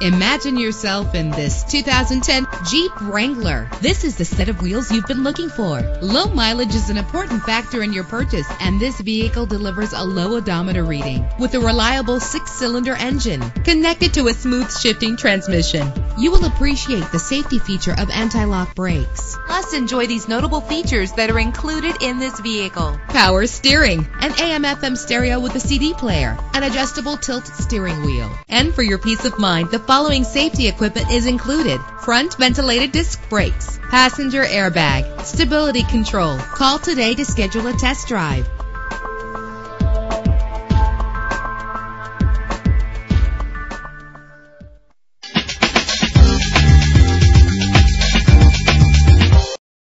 Imagine yourself in this 2010 Jeep Wrangler. This is the set of wheels you've been looking for. Low mileage is an important factor in your purchase, and this vehicle delivers a low odometer reading with a reliable six-cylinder engine connected to a smooth shifting transmission. You will appreciate the safety feature of anti-lock brakes. Plus, enjoy these notable features that are included in this vehicle. Power steering, an AM-FM stereo with a CD player, an adjustable tilt steering wheel. And for your peace of mind, the following safety equipment is included. Front ventilated disc brakes, passenger airbag, stability control. Call today to schedule a test drive.